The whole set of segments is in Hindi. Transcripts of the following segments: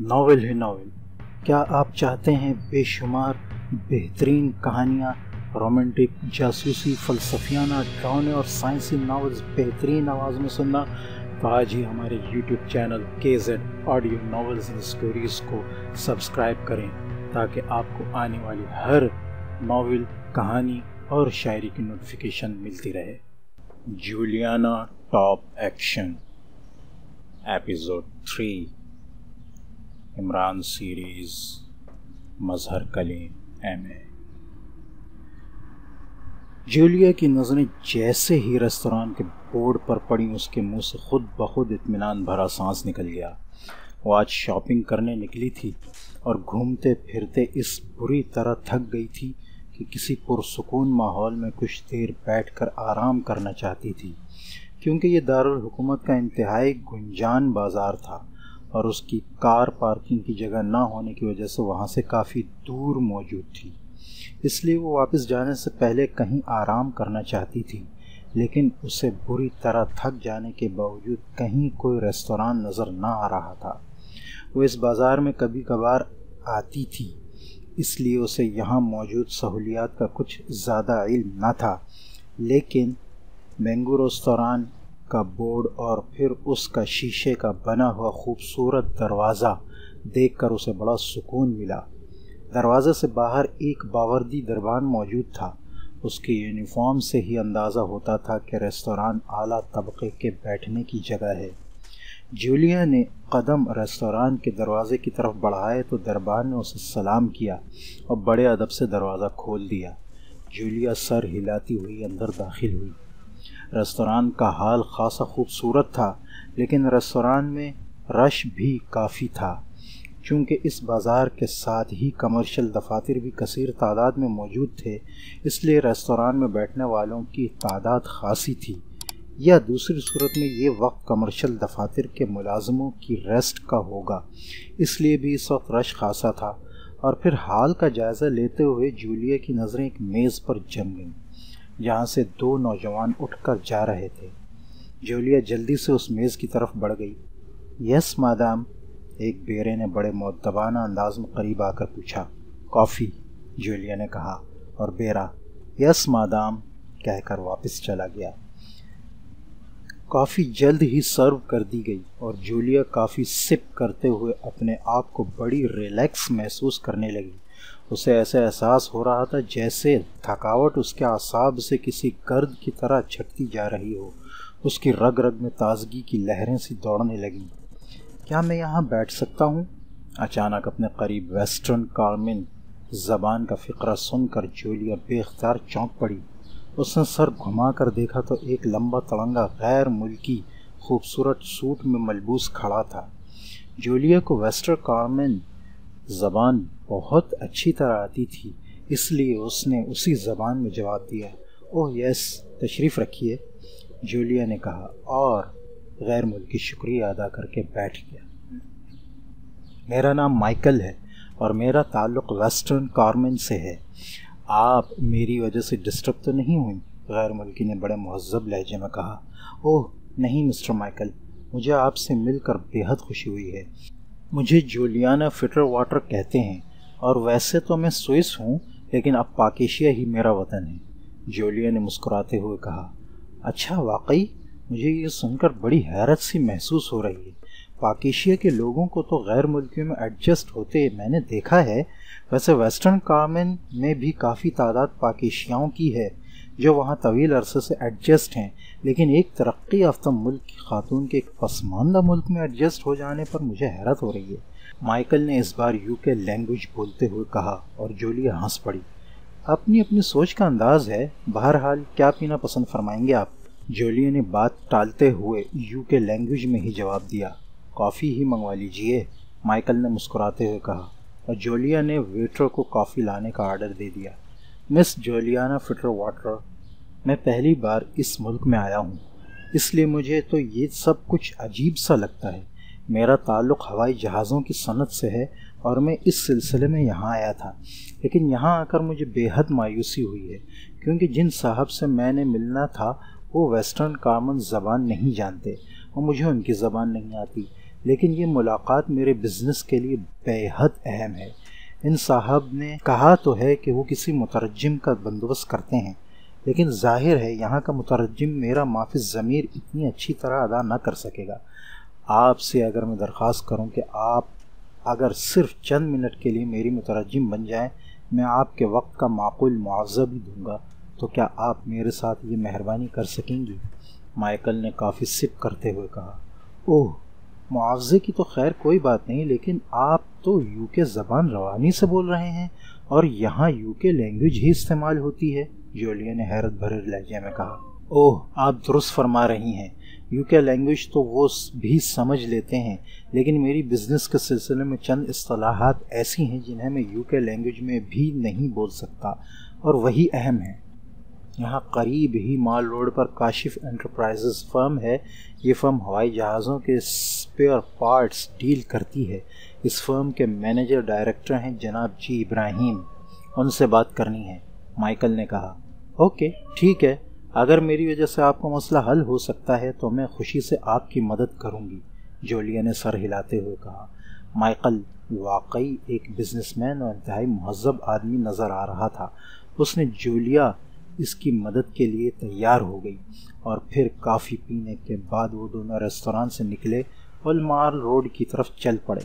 नावल है नावल। क्या आप चाहते हैं बेशुमार, बेहतरीन कहानियाँ, रोमांटिक जासूसी फलसफियाना, ड्रामे और साइंसी नावल्स बेहतरीन आवाज़ में सुनना? तो आज ही हमारे YouTube चैनल के Z audio novels and stories को सब्सक्राइब करें, ताकि आपको आने वाली हर नावल, कहानी और शायरी की नोटिफिकेशन मिलती रहे। Juliana top action episode three Imran series, Mazhar Kaleem M A. Julia की नज़रें जैसे ही रेस्तोरां के बोर्ड पर पड़ी, उसके मुँह से खुद ब खुद इतमान भरा सांस निकल गया। वो आज शॉपिंग करने निकली थी और घूमते फिरते इस बुरी तरह थक गई थी कि किसी पुरसकून माहौल में कुछ देर बैठकर आराम करना चाहती थी, क्योंकि ये दारुल हुकूमत का इंतहाई गुंजान बाज़ार था। और उसकी कार पार्किंग की जगह ना होने की वजह से वहाँ से काफ़ी दूर मौजूद थी। इसलिए वो वापस जाने से पहले कहीं आराम करना चाहती थी, लेकिन उसे बुरी तरह थक जाने के बावजूद कहीं कोई रेस्तोरां नज़र ना आ रहा था। वो इस बाज़ार में कभी कभार आती थी, इसलिए उसे यहाँ मौजूद सहूलियात का कुछ ज़्यादा इल्म न था, लेकिन मैंगो रेस्तोरां का बोर्ड और फिर उसका शीशे का बना हुआ खूबसूरत दरवाज़ा देखकर उसे बड़ा सुकून मिला। दरवाजे से बाहर एक बावर्दी दरबान मौजूद था। उसके यूनिफॉर्म से ही अंदाज़ा होता था कि रेस्तोरां आला तबके के बैठने की जगह है। जूलिया ने कदम रेस्तोरां के दरवाजे की तरफ़ बढ़ाए तो दरबान ने उसे सलाम किया और बड़े अदब से दरवाज़ा खोल दिया। जूलिया सर हिलाती हुई अंदर दाखिल हुई। रेस्तोरां का हाल खासा खूबसूरत था, लेकिन रेस्तोरां में रश भी काफ़ी था। चूँकि इस बाज़ार के साथ ही कमर्शियल दफातर भी कसर तादाद में मौजूद थे, इसलिए रेस्तोरां में बैठने वालों की तादाद खासी थी। या दूसरी सूरत में ये वक्त कमर्शियल दफातर के मुलाजमों की रेस्ट का होगा, इसलिए भी इस वक्त रश खासा था। और फिर हाल का जायज़ा लेते हुए जूलिया की नज़रें एक मेज़ पर जम गईं। जहाँ से दो नौजवान उठकर जा रहे थे। जूलिया जल्दी से उस मेज़ की तरफ़ बढ़ गई। यस, मादाम, एक बेरे ने बड़े मोतबाना अंदाज में करीब आकर पूछा। कॉफ़ी जूलिया ने कहा। और बेरा, यस, मादाम, कहकर वापस चला गया। कॉफ़ी जल्द ही सर्व कर दी गई और जूलिया काफ़ी सिप करते हुए अपने आप को बड़ी रिलैक्स महसूस करने लगी। उसे ऐसे एहसास हो रहा था जैसे थकावट उसके आसाब से किसी गर्द की तरह छटती जा रही हो। उसकी रग रग में ताजगी की लहरें सी दौड़ने लगीं। क्या मैं यहाँ बैठ सकता हूँ? अचानक अपने करीब वेस्टर्न कार्मिन जबान का फ़िक्रा सुनकर जूलिया बेख्तार चौंक पड़ी। उसने सर घुमा कर देखा तो एक लंबा तड़ंगा गैर मुल्की खूबसूरत सूट में मलबूस खड़ा था। जूलिया को वेस्टर्न कार्मिन ज़बान बहुत अच्छी तरह आती थी, इसलिए उसने उसी ज़बान में जवाब दिया, ओह, यस, तशरीफ़ रखिए, जूलिया ने कहा, और गैर मुल्की शुक्रिया अदा करके बैठ गया। मेरा नाम माइकल है और मेरा ताल्लुक़ वेस्टर्न कार्मेन से है। आप मेरी वजह से डिस्टर्ब तो नहीं हुई? गैर मुल्की ने बड़े महजब लहजे में कहा, ओह, नहीं मिस्टर माइकल, मुझे आपसे मिलकर बेहद खुशी हुई है। मुझे जूलियाना फिटर वाटर कहते हैं, और वैसे तो मैं स्विस हूँ, लेकिन अब पाकिशिया ही मेरा वतन है जोलिया ने मुस्कुराते हुए कहा। अच्छा वाकई? मुझे ये सुनकर बड़ी हैरत सी महसूस हो रही है। पाकिशिया के लोगों को तो गैर मुल्कियों में एडजस्ट होते मैंने देखा है, वैसे वेस्टर्न कार्मेन में भी काफ़ी तादाद पाकिशियाओं की है। जो वहाँ तवील अरसे से एडजस्ट हैं, लेकिन एक तरक्की याफ्ता मुल्क की खातून के एक पसमानदा मुल्क में एडजस्ट हो जाने पर मुझे हैरत हो रही है। माइकल ने इस बार यूके लैंग्वेज बोलते हुए कहा और जोलिया हंस पड़ी। अपनी अपनी सोच का अंदाज है, बहरहाल क्या पीना पसंद फरमाएँगे आप? जोलिया ने बात टालते हुए यूके लैंग्वेज में ही जवाब दिया। कॉफ़ी ही मंगवा लीजिए, माइकल ने मुस्कुराते हुए कहा। और जोलिया ने वेटर को कॉफ़ी लाने का आर्डर दे दिया। मिस जोलियाना फिटर वाटर मैं पहली बार इस मुल्क में आया हूँ। इसलिए मुझे तो ये सब कुछ अजीब सा लगता है। मेरा ताल्लुक़ हवाई जहाज़ों की सनत से है और मैं इस सिलसिले में यहाँ आया था। लेकिन यहाँ आकर मुझे बेहद मायूसी हुई है, क्योंकि जिन साहब से मैंने मिलना था, वो वेस्टर्न कॉमन ज़बान नहीं जानते और मुझे उनकी ज़बान नहीं आती। लेकिन ये मुलाकात मेरे बिज़नेस के लिए बेहद अहम है। इन साहब ने कहा तो है कि वो किसी मुतरजम का बंदोबस्त करते हैं, लेकिन ज़ाहिर है यहाँ का मुतरजम मेरा माफ़ी ज़मीर इतनी अच्छी तरह अदा ना कर सकेगा। आपसे अगर मैं दरख्वास्त करूँ कि आप अगर सिर्फ़ चंद मिनट के लिए मेरी मुतरजम बन जाएँ, मैं आपके वक्त का माकूल मुआवजा भी दूँगा तो क्या आप मेरे साथ ये मेहरबानी कर सकेंगी? माइकल ने काफ़ी सिप करते हुए कहा, ओह मुआवजे की तो खैर कोई बात नहीं, लेकिन आप तो यूके ज़बान रवानी से बोल रहे हैं और यहाँ यूके लैंग्वेज ही इस्तेमाल होती है जोलिया ने हैरत भरे लहजे में कहा। ओह, आप दुरुस्त फरमा रही हैं। यूके लैंग्वेज तो वो भी समझ लेते हैं, लेकिन मेरी बिज़नेस के सिलसिले में चंद असलाहत ऐसी हैं जिन्हें मैं यूके लैंग्वेज में भी नहीं बोल सकता, और वही अहम है। यहाँ करीब ही माल रोड पर काशिफ एंटरप्राइजेस फर्म है। ये फर्म हवाई जहाज़ों के स्पेयर पार्ट्स डील करती है। इस फर्म के मैनेजर डायरेक्टर हैं जनाब जी इब्राहिम उनसे बात करनी है। माइकल ने कहा ओके ठीक है। अगर मेरी वजह से आपका मसला हल हो सकता है तो मैं खुशी से आपकी मदद करूँगी, जोलिया ने सर हिलाते हुए कहा। माइकल वाकई एक बिजनेसमैन और इंतहाई महजब आदमी नज़र आ रहा था। उसने जोलिया इसकी मदद के लिए तैयार हो गई और फिर काफ़ी पीने के बाद वो दोनों रेस्तोरां से निकले माल रोड की तरफ़ चल पड़े।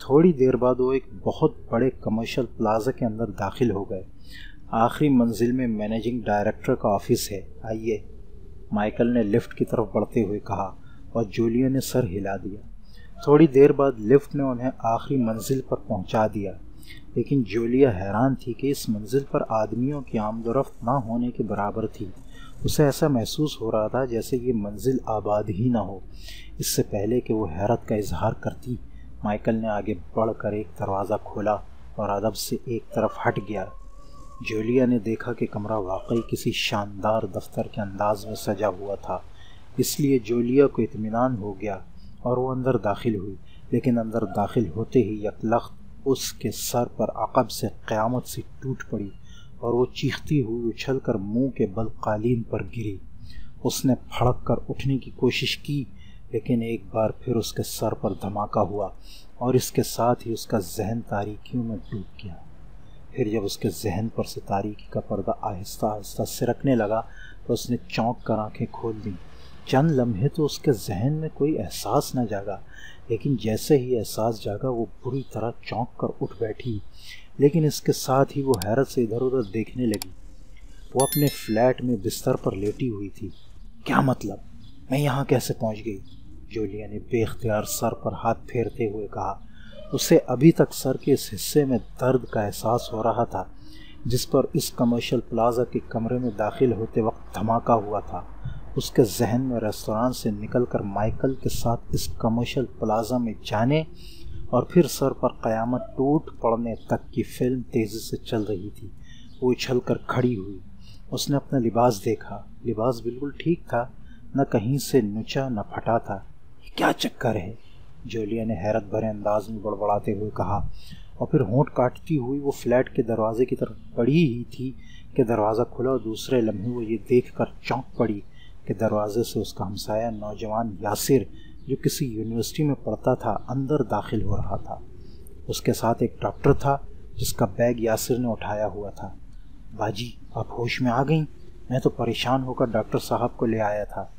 थोड़ी देर बाद वो एक बहुत बड़े कमर्शियल प्लाजा के अंदर दाखिल हो गए। आखिरी मंजिल में मैनेजिंग डायरेक्टर का ऑफ़िस है। आइए माइकल ने लिफ्ट की तरफ़ बढ़ते हुए कहा और जूलिया ने सर हिला दिया। थोड़ी देर बाद लिफ्ट ने उन्हें आखिरी मंजिल पर पहुँचा दिया। लेकिन जूलिया हैरान थी कि इस मंजिल पर आदमियों की आमदोरफ्त ना होने के बराबर थी। उसे ऐसा महसूस हो रहा था जैसे ये मंजिल आबाद ही ना हो। इससे पहले कि वो हैरत का इजहार करती, माइकल ने आगे बढ़कर एक दरवाज़ा खोला और अदब से एक तरफ़ हट गया। जूलिया ने देखा कि कमरा वाकई किसी शानदार दफ्तर के अंदाज में सजा हुआ था। इसलिए जोलिया को इतमान हो गया और वो अंदर दाखिल हुई, लेकिन अंदर दाखिल होते ही यकलख्त उसके सर पर अकब से क़्यामत सी टूट पड़ी और वो चीखती हुई उछल कर मुँह के बल कालीन पर गिरी। उसने फड़क कर उठने की कोशिश की लेकिन एक बार फिर उसके सर पर धमाका हुआ और इसके साथ ही उसका जहन तारीकियों में डूब गया। फिर जब उसके जहन पर से तारीखी का पर्दा आहिस्ता आहिस्ता सिरकने लगा तो उसने चौंक कर आँखें खोल दी चंद लम्हे तो उसके जहन में कोई एहसास न जागा, लेकिन जैसे ही एहसास जागा, वो बुरी तरह चौंक कर उठ बैठी। लेकिन इसके साथ ही वो हैरत से इधर उधर देखने लगी। वो अपने फ्लैट में बिस्तर पर लेटी हुई थी। क्या मतलब? मैं यहाँ कैसे पहुँच गई? जोलिया ने बेख्तियार सर पर हाथ फेरते हुए कहा, उसे अभी तक सर के इस हिस्से में दर्द का एहसास हो रहा था, जिस पर इस कमर्शियल प्लाजा के कमरे में दाखिल होते वक्त धमाका हुआ था। उसके जहन में रेस्तोरां से निकलकर माइकल के साथ इस कमर्शियल प्लाजा में जाने और फिर सर पर क़यामत टूट पड़ने तक की फ़िल्म तेज़ी से चल रही थी। वो उछल कर खड़ी हुई। उसने अपना लिबास देखा। लिबास बिल्कुल ठीक था, न कहीं से नुचा, न फटा था। क्या चक्कर है? जोलिया ने हैरत भरे अंदाज में बड़बड़ाते हुए कहा, और फिर होंठ काटती हुई वो फ्लैट के दरवाजे की तरफ़ बढ़ी ही थी कि दरवाज़ा खुला और दूसरे लम्हे वो ये देख कर चौंक पड़ी कि दरवाजे से उसका हमसाया नौजवान यासिर, जो किसी यूनिवर्सिटी में पढ़ता था, अंदर दाखिल हो रहा था। उसके साथ एक डॉक्टर था, जिसका बैग यासिर ने उठाया हुआ था। बाजी, आप होश में आ गई? मैं तो परेशान होकर डॉक्टर साहब को ले आया था।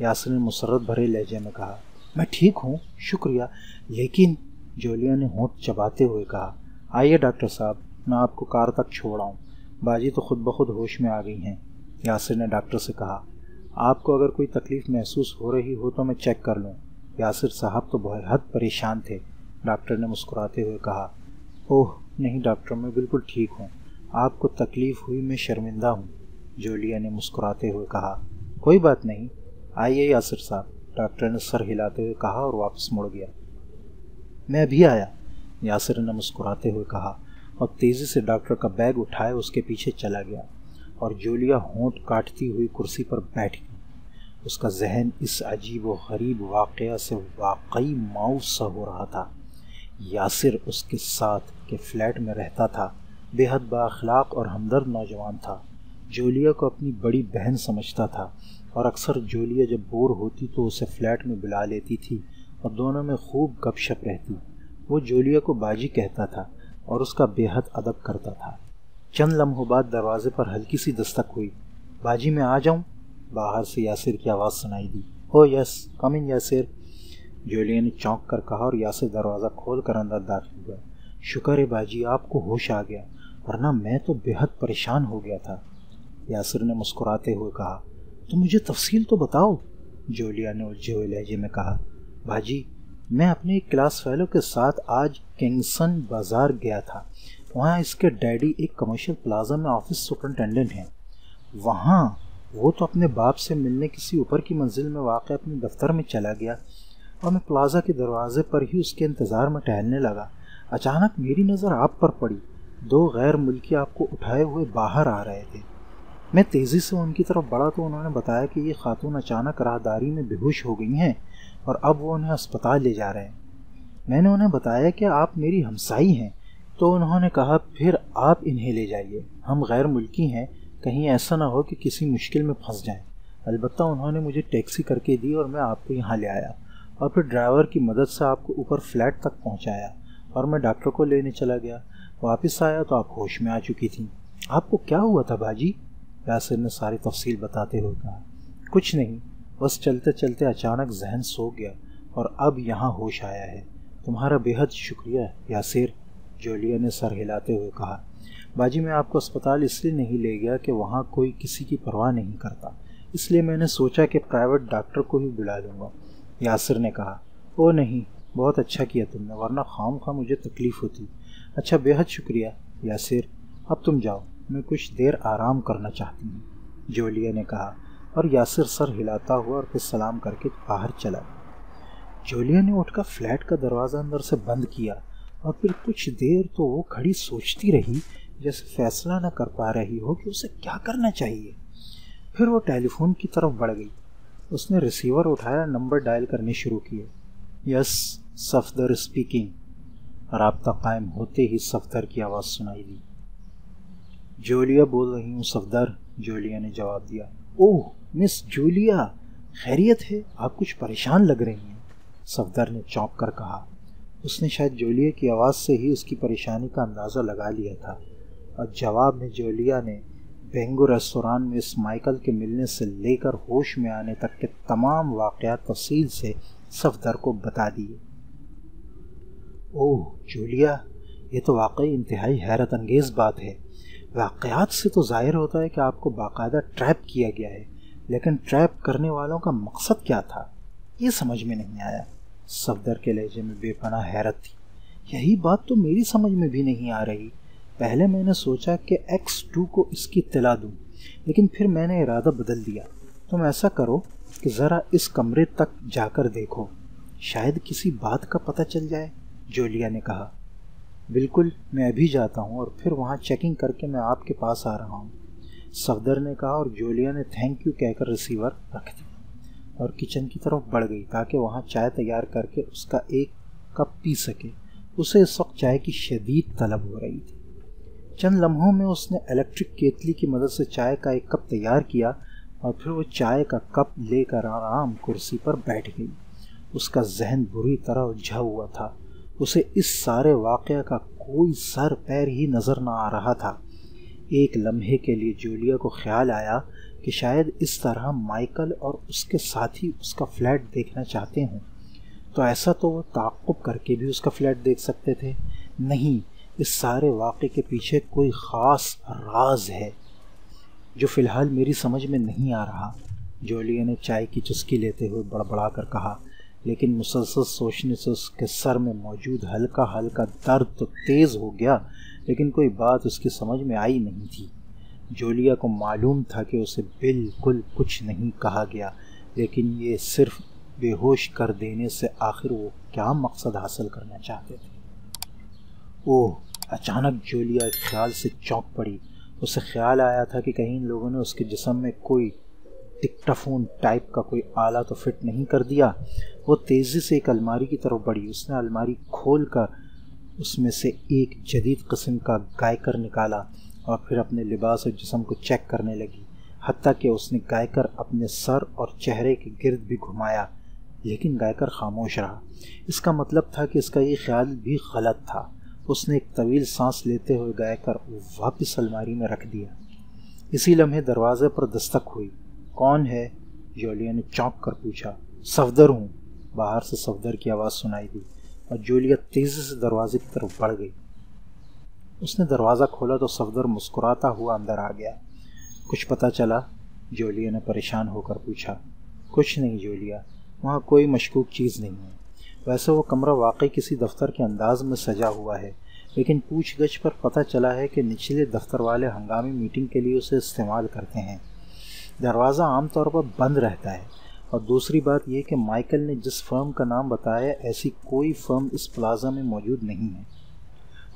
यासिर ने मुसरत भरे लहजे में कहा मैं ठीक हूँ, शुक्रिया। लेकिन, जोलिया ने होंठ चबाते हुए कहा, आइए डॉक्टर साहब, मैं आपको कार तक छोड़ाऊँ बाजी तो खुद ब खुद होश में आ गई हैं। यासिर ने डॉक्टर से कहा, आपको अगर कोई तकलीफ़ महसूस हो रही हो तो मैं चेक कर लूँ। यासिर साहब तो बहुत हद परेशान थे। डॉक्टर ने मुस्कुराते हुए कहा, ओह, नहीं डॉक्टर, मैं बिल्कुल ठीक हूँ। आपको तकलीफ़ हुई, मैं शर्मिंदा हूँ। जोलिया ने मुस्कुराते हुए कहा, कोई बात नहीं, आइए यासिर साहब। डॉक्टर ने सर हिलाते हुए कहा और वापस मुड़ गया। मैं अभी आया, यासिर ने मुस्कुराते हुए कहा और तेज़ी से डॉक्टर का बैग उठाए उसके पीछे चला गया और जोलिया होंठ काटती हुई कुर्सी पर बैठ गई। उसका जहन इस अजीब व गरीब वाक़ से वाकई माउस हो रहा था। यासिर उसके साथ के फ्लैट में रहता था, बेहद बाखलाक और हमदर्द नौजवान था। जोलिया को अपनी बड़ी बहन समझता था और अक्सर जोलिया जब बोर होती तो उसे फ्लैट में बुला लेती थी और दोनों में खूब गपशप रहती। वो जोलिया को बाजी कहता था और उसका बेहद अदब करता था। चंद लम्हों बाद दरवाजे पर हल्की सी दस्तक हुई। बाजी में आ जाऊँ? बाहर से यासिर की आवाज़ सुनाई दी। हो यस, कम इन, यासिर। जोलिया ने चौंक कर कहा और यासिर दरवाज़ा खोल कर अंदर दाखिल हुआ। शुक्र है बाजी, आपको होश आ गया, वरना मैं तो बेहद परेशान हो गया था। यासिर ने मुस्कुराते हुए कहा तो मुझे तफसील तो बताओ, जोलिया ने उलझे हुए लहजे में कहा, भाजी, मैं अपने एक क्लास फेलो के साथ आज किंगसन बाज़ार गया था। वहाँ इसके डैडी एक कमर्शियल प्लाजा में ऑफ़िस सुपरिटेंडेंट हैं। वहाँ वो तो अपने बाप से मिलने किसी ऊपर की मंजिल में वाक़ अपने दफ्तर में चला गया और मैं प्लाजा के दरवाजे पर ही उसके इंतज़ार में टहलने लगा। अचानक मेरी नज़र आप पर पड़ी। दो गैर मुल्की आपको उठाए हुए बाहर आ रहे थे। मैं तेज़ी से उनकी तरफ़ बढ़ा तो उन्होंने बताया कि ये खातून अचानक राहदारी में बेहोश हो गई हैं और अब वो उन्हें अस्पताल ले जा रहे हैं। मैंने उन्हें बताया कि आप मेरी हमसाई हैं तो उन्होंने कहा, फिर आप इन्हें ले जाइए। हम गैर मुल्की हैं, कहीं ऐसा ना हो कि किसी मुश्किल में फंस जाएँ। अलबत्त उन्होंने मुझे टैक्सी करके दी और मैं आपको यहाँ ले आया और फिर ड्राइवर की मदद से आपको ऊपर फ्लैट तक पहुँचाया और मैं डॉक्टर को लेने चला गया। वापस आया तो आप होश में आ चुकी थी। आपको क्या हुआ था, बाजी? यासिर ने सारी तफसील बताते हुए कहा, कुछ नहीं, बस चलते चलते अचानक जहन सो गया और अब यहाँ होश आया है। तुम्हारा बेहद शुक्रिया, यासिर, जोलिया ने सर हिलाते हुए कहा। बाजी, मैं आपको अस्पताल इसलिए नहीं ले गया कि वहाँ कोई किसी की परवाह नहीं करता। इसलिए मैंने सोचा कि प्राइवेट डॉक्टर को ही बुला लूँगा, यासिर ने कहा। ओ नहीं, बहुत अच्छा किया तुमने, वरना खाम खा मुझे तकलीफ़ होती। अच्छा बेहद शुक्रिया, यासिर। अब तुम जाओ। मैं कुछ देर आराम करना चाहती हूँ, जोलिया ने कहा, और यासिर सर हिलाता हुआ और फिर सलाम करके बाहर चला गया। जोलिया ने उठकर फ्लैट का दरवाज़ा अंदर से बंद किया और फिर कुछ देर तो वो खड़ी सोचती रही, जैसे फैसला न कर पा रही हो कि उसे क्या करना चाहिए। फिर वो टेलीफोन की तरफ़ बढ़ गई। उसने रिसीवर उठाया, नंबर डायल करने शुरू किए। Yes, Safdar speaking. रबता कायम होते ही सफदर की आवाज़ सुनाई दी। जोलिया बोल रही हूँ सफदर जोलिया ने जवाब दिया। ओह, मिस जूलिया, खैरियत है, आप कुछ परेशान लग रही हैं सफदर ने चौंक कर कहा। उसने शायद जोलिया की आवाज़ से ही उसकी परेशानी का अंदाज़ा लगा लिया था। और जवाब में जोलिया ने बेंगो रेस्तोरान में इस माइकल के मिलने से लेकर होश में आने तक के तमाम वाक़ात तफसील से सफदर को बता दिए। ओह, जूलिया, ये तो वाकई इंतहाई हैरत अंगेज़ बात है। वाक़ात से तो ज़ाहिर होता है कि आपको बाकायदा ट्रैप किया गया है, लेकिन ट्रैप करने वालों का मकसद क्या था? ये समझ में नहीं आया। सफदर के लहजे में बेपना हैरत थी। यही बात तो मेरी समझ में भी नहीं आ रही। पहले मैंने सोचा कि एक्स टू को इसकी तला दूँ, लेकिन फिर मैंने इरादा बदल दिया। तुम ऐसा करो कि ज़रा इस कमरे तक जाकर देखो। शायद किसी बात का पता चल जाए, जोलिया ने कहा। बिल्कुल, मैं अभी जाता हूँ और फिर वहाँ चेकिंग करके मैं आपके पास आ रहा हूँ। सफदर ने कहा और जोलिया ने थैंक यू कहकर रिसीवर रख दिया और किचन की तरफ़ बढ़ गई ताकि वहाँ चाय तैयार करके उसका एक कप पी सके। उसे इस वक्त चाय की शदीद तलब हो रही थी। चंद लम्हों में उसने इलेक्ट्रिक केतली की मदद से चाय का एक कप तैयार किया और फिर वो चाय का कप लेकर आराम कुर्सी पर बैठ गई। उसका जहन बुरी तरह उलझा हुआ था। उसे इस सारे वाक़ का कोई सर पैर ही नज़र न आ रहा था। एक लम्हे के लिए जूलिया को ख्याल आया कि शायद इस तरह माइकल और उसके साथी उसका फ्लैट देखना चाहते हों। तो ऐसा तो वो ताकुब करके भी उसका फ्लैट देख सकते थे। नहीं, इस सारे वाक़े के पीछे कोई ख़ास राज है, जो फ़िलहाल मेरी समझ में नहीं आ रहा। जोलिया ने चाय की चुस्की लेते हुए बड़बड़ा कर कहा लेकिन मुसलसल सोचने से उसके सर में मौजूद हल्का हल्का दर्द तो तेज़ हो गया, लेकिन कोई बात उसकी समझ में आई नहीं थी। जोलिया को मालूम था कि उसे बिल्कुल कुछ नहीं कहा गया, लेकिन ये सिर्फ़ बेहोश कर देने से आखिर वो क्या मकसद हासिल करना चाहते थे? ओह, अचानक जोलिया ख्याल से चौंक पड़ी। उसे ख्याल आया था कि कहीं लोगों ने उसके जिसम में कोई टिकटाफोन टाइप का कोई आला तो फिट नहीं कर दिया। वो तेज़ी से एक अलमारी की तरफ़ बढ़ी। उसने अलमारी खोल कर उसमें से एक जदीद कस्म का गायकर निकाला और फिर अपने लिबास और जिसम को चेक करने लगी। हती कि उसने गायकर अपने सर और चेहरे के गिर्द भी घुमाया, लेकिन गायकर खामोश रहा। इसका मतलब था कि इसका ये ख्याल भी गलत था। उसने एक तवील सांस लेते हुए गायकर वापस अलमारी में रख दिया। इसी लम्हे दरवाजे पर दस्तक हुई। कौन है? जोलिया ने चौंक कर पूछा। सफदर हूँ। बाहर से सफदर की आवाज़ सुनाई दी और जोलिया तेज़ी से दरवाजे की तरफ़ बढ़ गई। उसने दरवाज़ा खोला तो सफदर मुस्कुराता हुआ अंदर आ गया। कुछ पता चला? जोलिया ने परेशान होकर पूछा। कुछ नहीं जोलिया वहाँ कोई मशकूक चीज़ नहीं है। वैसे वो कमरा वाकई किसी दफ्तर के अंदाज में सजा हुआ है, लेकिन पूछ गछ पर पता चला है कि निचले दफ्तर वाले हंगामी मीटिंग के लिए उसे इस्तेमाल करते हैं। दरवाज़ा आमतौर पर बंद रहता है। और दूसरी बात यह कि माइकल ने जिस फर्म का नाम बताया, ऐसी कोई फर्म इस प्लाजा में मौजूद नहीं है।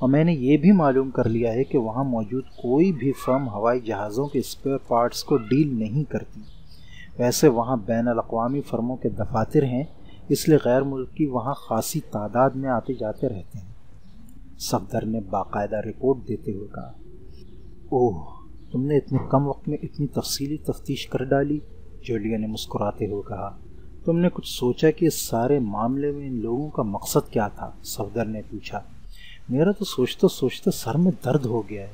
और मैंने ये भी मालूम कर लिया है कि वहाँ मौजूद कोई भी फर्म हवाई जहाज़ों के स्पेयर पार्ट्स को डील नहीं करती। वैसे वहाँ बैन अवी फर्मों के दफातर हैं, इसलिए गैर मुल्की वहाँ खासी तादाद में आते जाते रहते हैं। सफदर ने बाकायदा रिपोर्ट देते हुए कहा, ओह तुमने इतने कम वक्त में इतनी तफसीली तफ्तीश कर डाली, जोलिया ने मुस्कुराते हुए कहा। तुमने कुछ सोचा कि इस सारे मामले में इन लोगों का मकसद क्या था? सफदर ने पूछा। मेरा तो सोचते सोचते सर में दर्द हो गया है।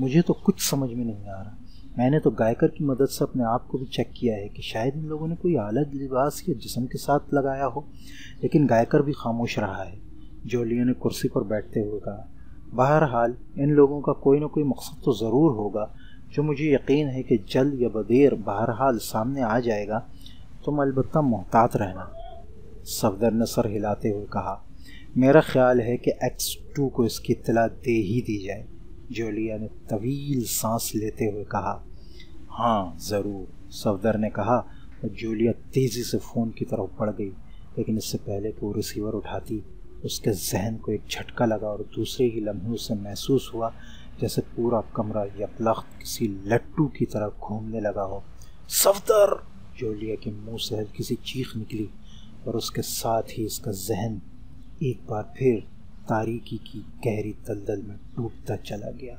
मुझे तो कुछ समझ में नहीं आ रहा। मैंने तो गायकर की मदद से अपने आप को भी चेक किया है कि शायद इन लोगों ने कोई अलग लिबास या जिसम के साथ लगाया हो, लेकिन गायकर भी खामोश रहा है। जोलिया ने कुर्सी पर बैठते हुए कहा, बहरहाल, इन लोगों का कोई ना कोई मकसद तो ज़रूर होगा। जो मुझे यकीन है कि जल्द या बदेर बहरहाल सामने आ जाएगा, तुम अलबत्ता मोहतात रहना, सफदर ने सर हिलाते हुए कहा। मेरा ख्याल है कि एक्स टू को इसकी इतला दे ही दी जाए, जोलिया ने तवील सांस लेते हुए कहा। हाँ ज़रूर, सफदर ने कहा और जोलिया तेज़ी से फ़ोन की तरफ़ बढ़ गई, लेकिन इससे पहले कि वो रिसीवर उठाती, उसके जहन को एक झटका लगा और दूसरे ही लम्हे उसे महसूस हुआ जैसे पूरा कमरा यकलख्त किसी लट्टू की तरह घूमने लगा हो। सफदर जोलिया के मुँह से किसी चीख निकली और उसके साथ ही इसका जहन एक बार फिर तारीकी की गहरी दलदल में डूबता चला गया।